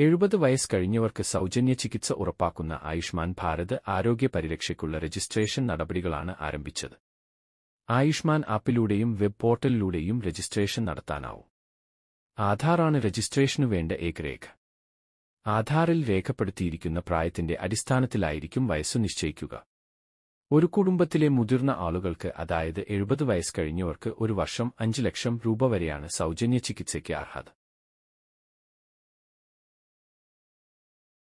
എഴുപത് വയസ്സ് കഴിഞ്ഞവർക്ക് സൗജന്യ ചികിത്സ ഉറപ്പാക്കുന്ന ആയുഷ്മാൻ ഭാരത് ആരോഗ്യ പരിരക്ഷയ്ക്കുള്ള രജിസ്ട്രേഷൻ നടപടികളാണ് ആരംഭിച്ചത്. ആയുഷ്മാൻ ആപ്പിലൂടെയും വെബ് പോർട്ടലിലൂടെയും രജിസ്ട്രേഷൻ നടത്താനാവും. ആധാറാണ് രജിസ്ട്രേഷനു വേണ്ട ഏകരേഖ. ആധാറിൽ രേഖപ്പെടുത്തിയിരിക്കുന്ന പ്രായത്തിന്റെ അടിസ്ഥാനത്തിലായിരിക്കും വയസ്സു നിശ്ചയിക്കുക. ഒരു കുടുംബത്തിലെ മുതിർന്ന ആളുകൾക്ക് അതായത് എഴുപത് വയസ്സ് കഴിഞ്ഞവർക്ക് ഒരു വർഷം അഞ്ച് ലക്ഷം രൂപ വരെയാണ് സൗജന്യ ചികിത്സയ്ക്ക് അർഹത.